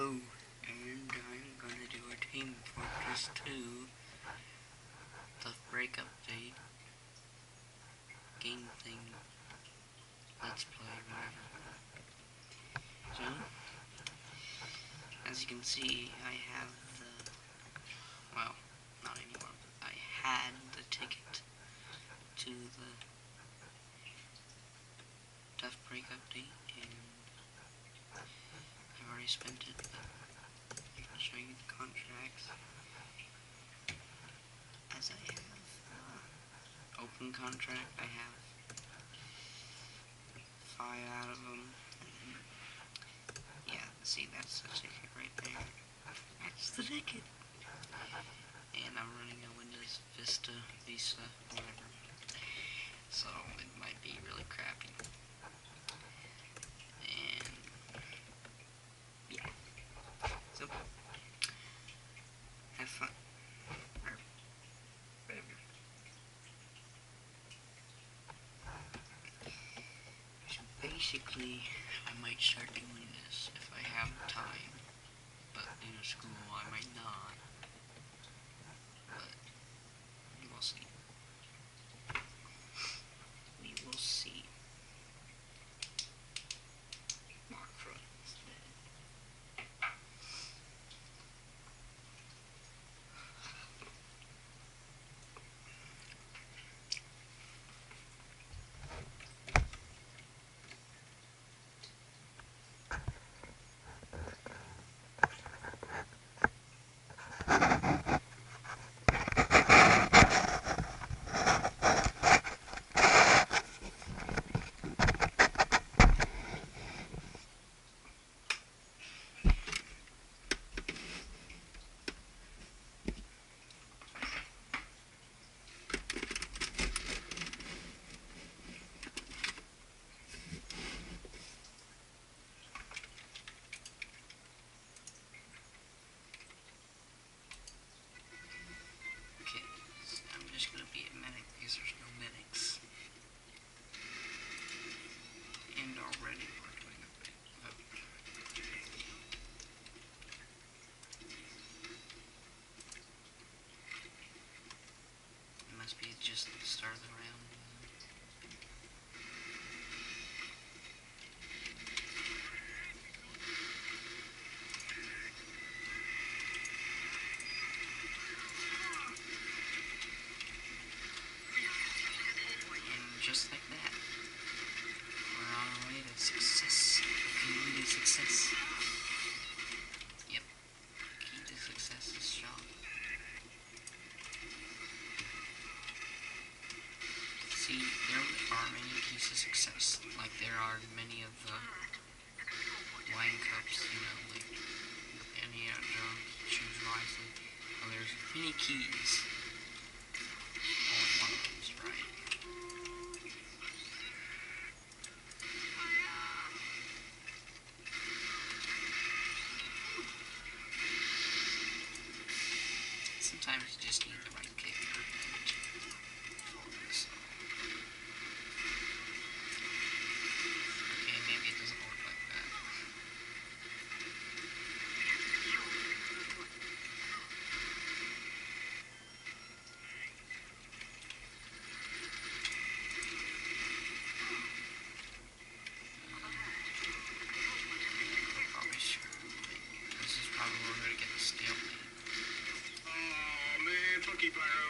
Hello, and I'm gonna do a Team Fortress 2 the break update game thing. Let's play whatever. So, as you can see, I have the well, not anymore, but I had the ticket to the Tough Break update, and I've already spent it, contracts. As I have uh, open contract, I have five out of them. Yeah, see, that's the ticket right there. That's the ticket. And I'm running a Windows Vista, Vista, whatever. So it might be really crappy. And yeah. So have fun. Or whatever. So basically I might start doing this if I have time. But in school I might not. But we will see. We will see. Mark Front instead. Okay, so I'm just gonna be a medic because there's no medics. And already we're doing a big vote. It just the start of the Sometimes man,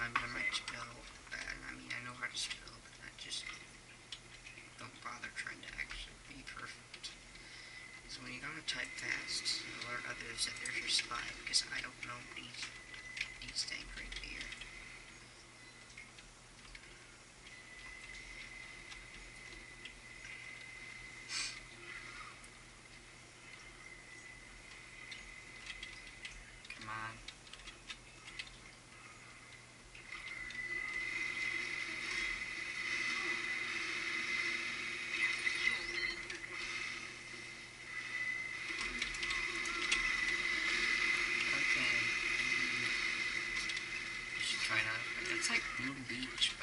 sometimes I might spill that. I mean, I know how to spill, but I just don't bother trying to actually be perfect. So when you gotta type fast, alert others that there's your spy, because I don't know these, these dang great beach.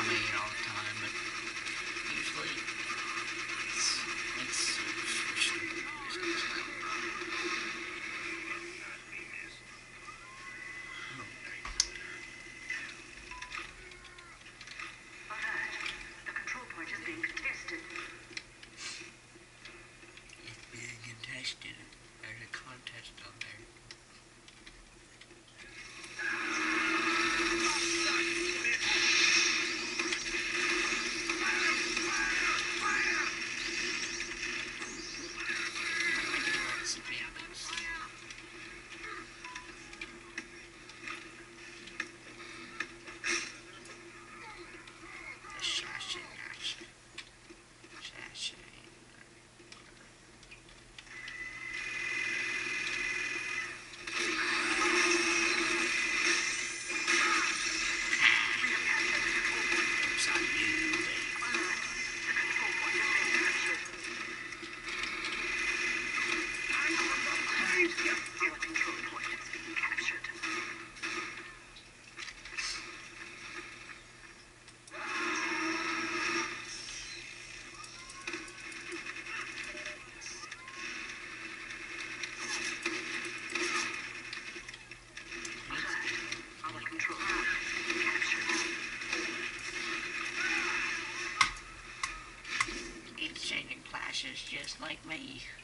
I just like me.